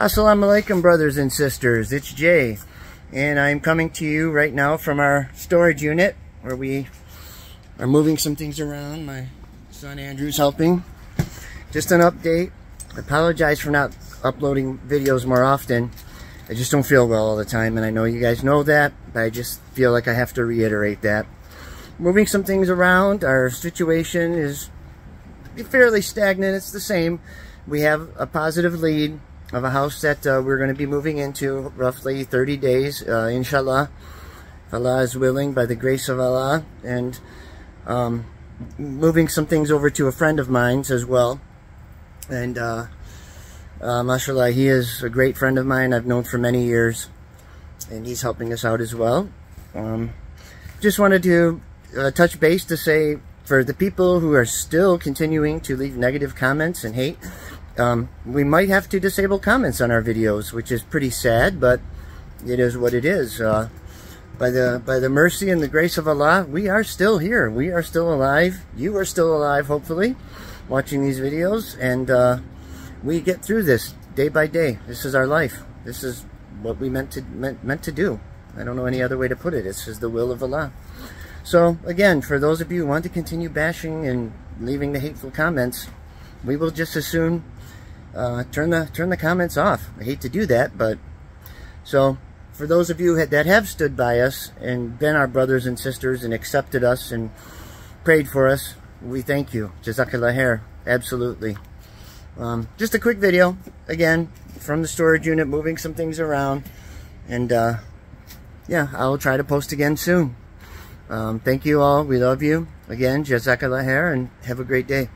Assalamu alaikum brothers and sisters, it's Jay and I'm coming to you right now from our storage unit where we are moving some things around. My son Andrew's helping. Just an update. I apologize for not uploading videos more often. I just don't feel well all the time and I know you guys know that, but I just feel like I have to reiterate that. Moving some things around, our situation is fairly stagnant, it's the same. We have a positive lead of a house that uh, we're going to be moving into roughly 30 days, uh, inshallah. If Allah is willing, by the grace of Allah, and um, moving some things over to a friend of mine's as well. And uh, uh, mashallah, he is a great friend of mine I've known for many years, and he's helping us out as well. Um, just wanted to uh, touch base to say for the people who are still continuing to leave negative comments and hate, um, we might have to disable comments on our videos, which is pretty sad, but it is what it is. Uh, by the by the mercy and the grace of Allah, we are still here. We are still alive. You are still alive, hopefully, watching these videos, and uh, we get through this day by day. This is our life. This is what we meant to meant, meant to do. I don't know any other way to put it. This is the will of Allah. So again, for those of you who want to continue bashing and leaving the hateful comments, we will just as soon uh, turn the turn the comments off. I hate to do that, but so for those of you that have stood by us and been our brothers and sisters and accepted us and prayed for us, we thank you. Jazakallah khair. Absolutely. Um, just a quick video, again, from the storage unit, moving some things around. And, uh, yeah, I'll try to post again soon. Um, thank you all. We love you. Again, Jazakallah khair, and have a great day.